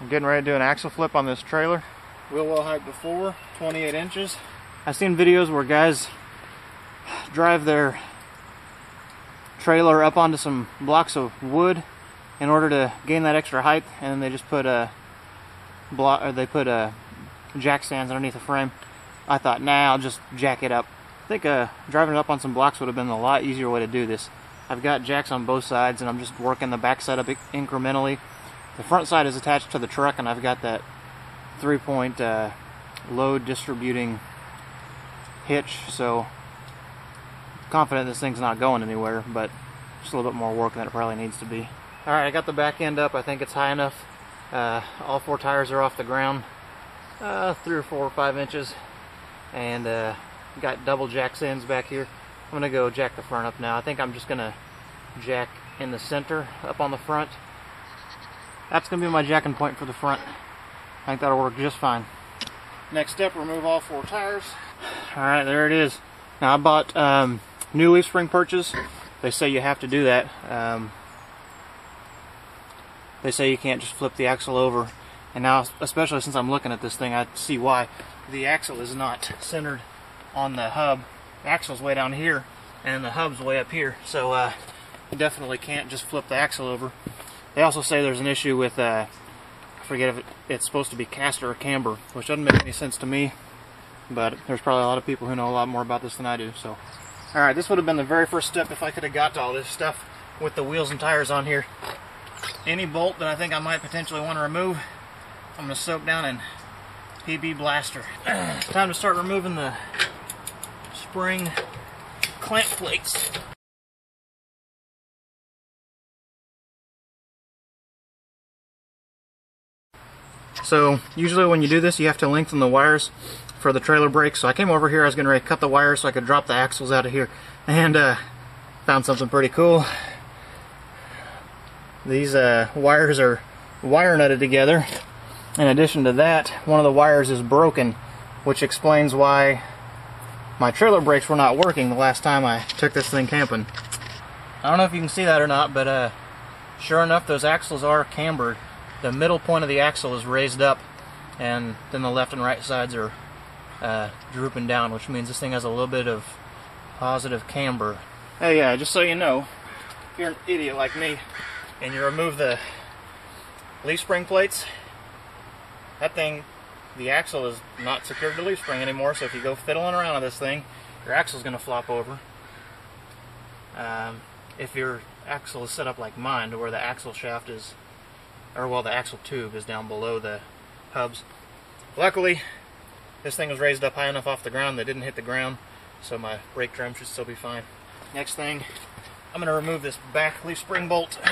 I'm getting ready to do an axle flip on this trailer. Wheel well height before, 28 inches. I've seen videos where guys drive their trailer up onto some blocks of wood in order to gain that extra height and then they just put a block or they put a jack stands underneath the frame. I thought, nah, I'll just jack it up. I think uh, driving it up on some blocks would have been a lot easier way to do this. I've got jacks on both sides and I'm just working the back side up incrementally. The front side is attached to the truck and I've got that three point uh, load distributing hitch so confident this thing's not going anywhere but just a little bit more work than it probably needs to be. Alright I got the back end up. I think it's high enough. Uh, all four tires are off the ground uh, three or four or five inches and uh, got double jack ends back here. I'm gonna go jack the front up now. I think I'm just gonna jack in the center up on the front that's gonna be my jacking point for the front. I think that'll work just fine. Next step remove all four tires. Alright there it is. Now I bought um, new leaf spring perches. They say you have to do that. Um, they say you can't just flip the axle over. And now especially since I'm looking at this thing I see why. The axle is not centered on the hub. The axle's way down here and the hub's way up here. So uh, you definitely can't just flip the axle over they also say there's an issue with uh, I forget if it, it's supposed to be caster or camber which doesn't make any sense to me but there's probably a lot of people who know a lot more about this than I do so alright this would have been the very first step if I could have got to all this stuff with the wheels and tires on here any bolt that I think I might potentially want to remove, I'm going to soak down in PB Blaster. Time to start removing the spring clamp plates. So usually when you do this you have to lengthen the wires for the trailer brake. So I came over here, I was ready to cut the wires so I could drop the axles out of here and uh, found something pretty cool. These uh, wires are wire nutted together. In addition to that, one of the wires is broken, which explains why my trailer brakes were not working the last time I took this thing camping. I don't know if you can see that or not, but uh, sure enough, those axles are cambered. The middle point of the axle is raised up, and then the left and right sides are uh, drooping down, which means this thing has a little bit of positive camber. Hey, yeah, just so you know, if you're an idiot like me, and you remove the leaf spring plates, that thing, the axle is not secured to leaf spring anymore, so if you go fiddling around with this thing, your axle is going to flop over. Um, if your axle is set up like mine, to where the axle shaft is, or well, the axle tube is down below the hubs. Luckily, this thing was raised up high enough off the ground that didn't hit the ground, so my brake drum should still be fine. Next thing, I'm going to remove this back leaf spring bolt.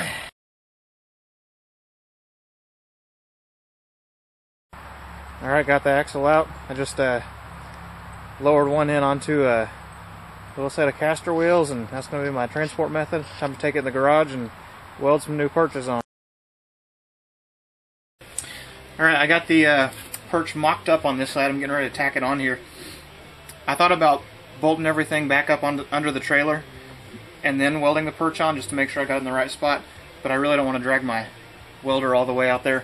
Alright, got the axle out. I just uh, lowered one in onto a little set of caster wheels and that's going to be my transport method. Time to take it in the garage and weld some new perches on. Alright, I got the uh, perch mocked up on this side. I'm getting ready to tack it on here. I thought about bolting everything back up on, under the trailer and then welding the perch on just to make sure I got in the right spot. But I really don't want to drag my welder all the way out there.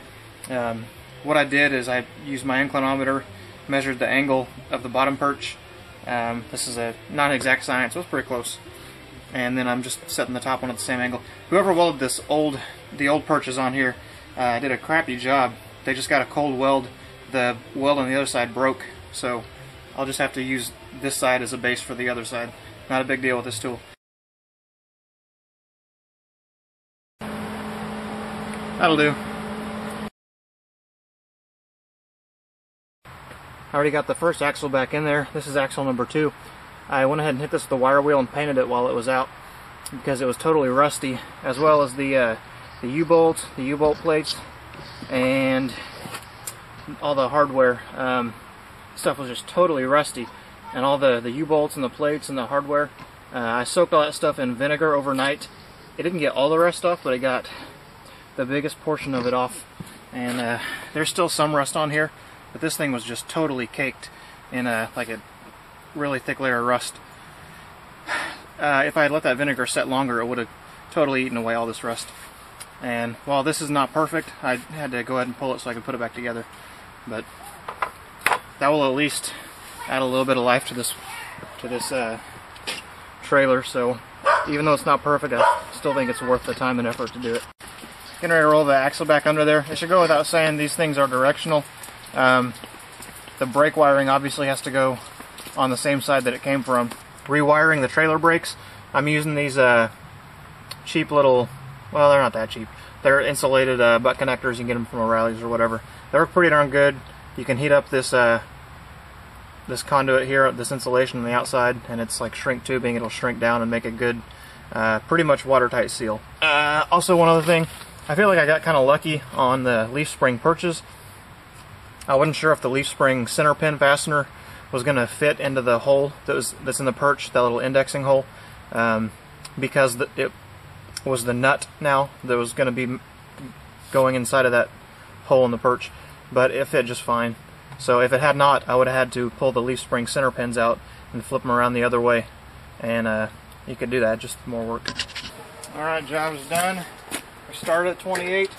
Um, what I did is I used my inclinometer, measured the angle of the bottom perch. Um, this is a non-exact science, so it's pretty close. And then I'm just setting the top one at the same angle. Whoever welded this old, the old perches on here, uh, did a crappy job. They just got a cold weld. The weld on the other side broke, so I'll just have to use this side as a base for the other side. Not a big deal with this tool. That'll do. I already got the first axle back in there. This is axle number two. I went ahead and hit this with the wire wheel and painted it while it was out because it was totally rusty, as well as the uh, the U-bolts, the U-bolt plates, and all the hardware um, stuff was just totally rusty. And all the, the U-bolts and the plates and the hardware, uh, I soaked all that stuff in vinegar overnight. It didn't get all the rust off, but it got the biggest portion of it off. And uh, there's still some rust on here, but this thing was just totally caked in a like a really thick layer of rust. Uh, if I had let that vinegar set longer, it would have totally eaten away all this rust. And while this is not perfect, I had to go ahead and pull it so I could put it back together. But that will at least add a little bit of life to this to this uh, trailer. So even though it's not perfect, I still think it's worth the time and effort to do it. Getting ready to roll the axle back under there. It should go without saying these things are directional. Um, the brake wiring obviously has to go on the same side that it came from. Rewiring the trailer brakes, I'm using these uh, cheap little, well they're not that cheap. They're insulated uh, butt connectors, you can get them from O'Reilly's or whatever. They work pretty darn good. You can heat up this uh, this conduit here, this insulation on the outside, and it's like shrink tubing. It'll shrink down and make a good, uh, pretty much watertight seal. Uh, also, one other thing, I feel like I got kind of lucky on the leaf spring perches. I wasn't sure if the leaf spring center pin fastener was going to fit into the hole that was that's in the perch, that little indexing hole, um, because the, it was the nut now that was going to be going inside of that hole in the perch, but it fit just fine. So if it had not, I would have had to pull the leaf spring center pins out and flip them around the other way, and uh, you could do that, just more work. All right, job is done. We started at 28,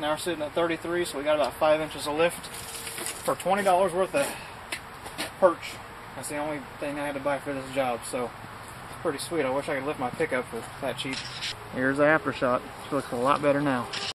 now we're sitting at 33, so we got about five inches of lift for $20 worth of perch. That's the only thing I had to buy for this job, so it's pretty sweet. I wish I could lift my pickup for that cheap. Here's the after shot. It looks a lot better now.